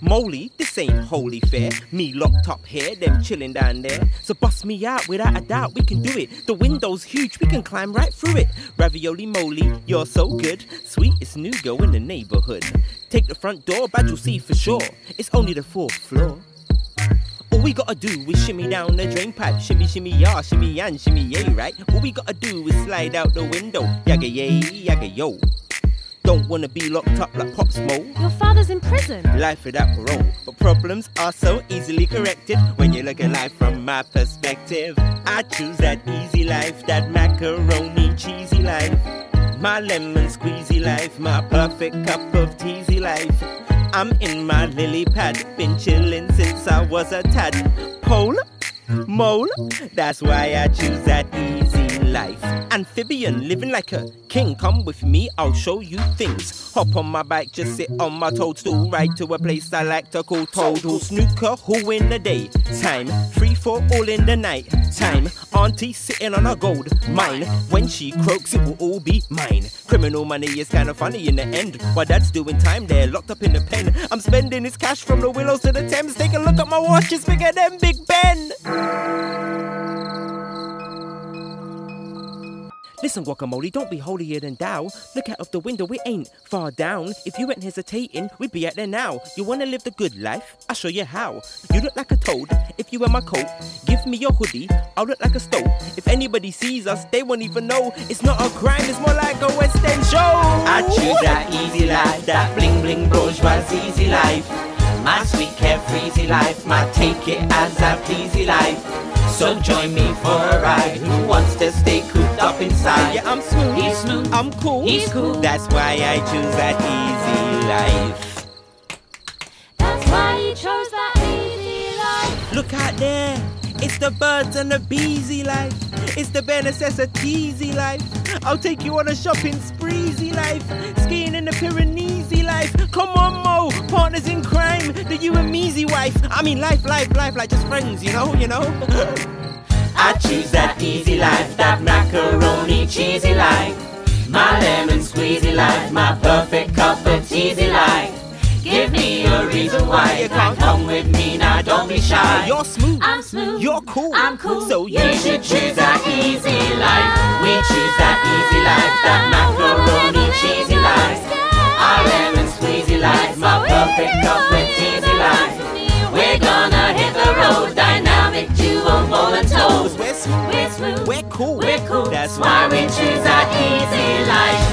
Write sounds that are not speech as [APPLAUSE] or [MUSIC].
Moly, this ain't holy fair. Me locked up here, them chilling down there. So bust me out without a doubt, we can do it. The window's huge, we can climb right through it. Ravioli moly, you're so good. Sweetest new girl in the neighborhood. Take the front door, badge you'll see for sure. It's only the fourth floor. We gotta do is shimmy down the drain pipe, shimmy, shimmy, ya, shimmy, and shimmy, yay, right? All we gotta do is slide out the window, yaga, yay, yaga, yo. Don't wanna be locked up like Pop Smoke. Your father's in prison. Life without parole, but problems are so easily corrected when you look at life from my perspective. I choose that easy life, that macaroni cheesy life. My lemon squeezy life, my perfect cup of teasy life. I'm in my lily pad, been chillin' since I was a tad. Pole, mole, that's why I choose that easy life. Amphibian, living like a king. Come with me, I'll show you things. Hop on my bike, just sit on my toadstool. Ride to a place I like to call Toad Hall. Snooker, who in the day? Time, free for all in the night. Time, auntie sitting on a gold mine. When she croaks, it will all be mine. Criminal money is kinda funny in the end. While dad's doing time there, locked up in the pen. I'm spending his cash from the willows to the Thames. Take a look at my watch, it's bigger than Big Ben. Listen, guacamole, don't be holier than thou. Look out of the window, we ain't far down. If you weren't hesitating, we'd be out there now. You wanna live the good life? I'll show you how. You look like a toad if you wear my coat. Give me your hoodie, I'll look like a stove. If anybody sees us, they won't even know. It's not a crime, it's more like a West End show. I choose that easy life, that bling bling bourgeoisie easy life. My sweet carefree life, my take it as I pleasey life. So join me for a ride. Who wants to stay cooped up inside? Yeah, I'm smooth. He's smooth. I'm cool. He's cool. That's why I choose that easy life. That's why you chose that easy life. Look out there. It's the birds and the beesy life. It's the bare necessities life. I'll take you on a shopping spreezy life. Skiing in the Pyrenees life. Come on, Mo. Partners in crime. You and measy wife. I mean, life, life, life, like just friends, you know, you know. [LAUGHS] I choose that easy life, that macaroni cheesy life. My lemon squeezy life, my perfect cup of teasy life. Give me a reason why you can't come with me now, don't be shy. You're smooth. I'm smooth. You're cool. I'm cool. So you We should choose that easy life. We choose that easy life, that macaroni cheesy That's why we choose that easy life.